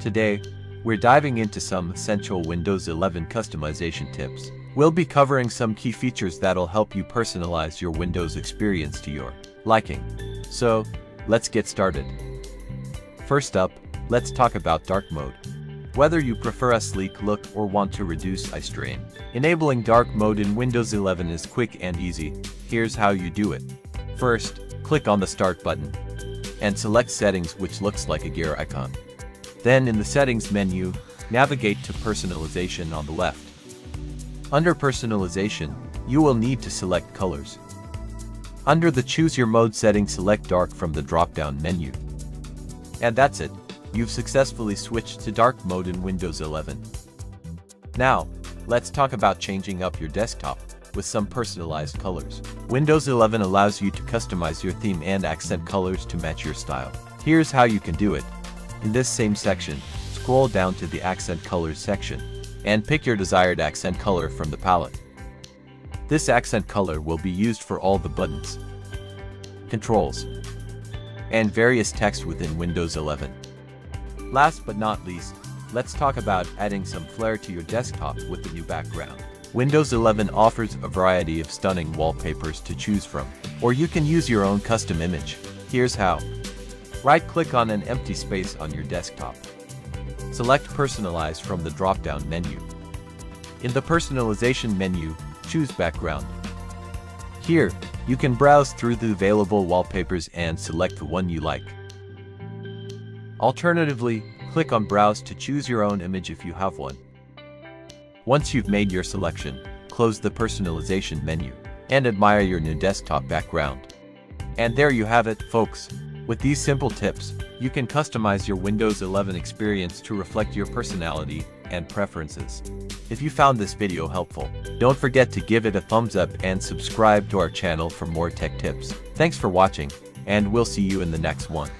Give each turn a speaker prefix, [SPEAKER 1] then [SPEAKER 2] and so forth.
[SPEAKER 1] Today, we're diving into some essential Windows 11 customization tips. We'll be covering some key features that'll help you personalize your Windows experience to your liking. So, let's get started. First up, let's talk about dark mode. Whether you prefer a sleek look or want to reduce eye strain, enabling dark mode in Windows 11 is quick and easy. Here's how you do it. First, click on the Start button and select Settings which looks like a gear icon. Then in the Settings menu, navigate to Personalization on the left. Under Personalization, you will need to select Colors. Under the Choose Your Mode setting select Dark from the drop-down menu. And that's it, you've successfully switched to dark mode in Windows 11. Now, let's talk about changing up your desktop with some personalized colors. Windows 11 allows you to customize your theme and accent colors to match your style. Here's how you can do it. In this same section, scroll down to the accent colors section and pick your desired accent color from the palette. This accent color will be used for all the buttons, controls, and various text within Windows 11. Last but not least, let's talk about adding some flair to your desktop with the new background. Windows 11 offers a variety of stunning wallpapers to choose from, or you can use your own custom image. Here's how. Right-click on an empty space on your desktop. Select Personalize from the drop-down menu. In the Personalization menu, choose Background. Here, you can browse through the available wallpapers and select the one you like. Alternatively, click on Browse to choose your own image if you have one. Once you've made your selection, close the Personalization menu and admire your new desktop background. And there you have it, folks. With these simple tips, you can customize your Windows 11 experience to reflect your personality and preferences. If you found this video helpful, don't forget to give it a thumbs up and subscribe to our channel for more tech tips. Thanks for watching, and we'll see you in the next one.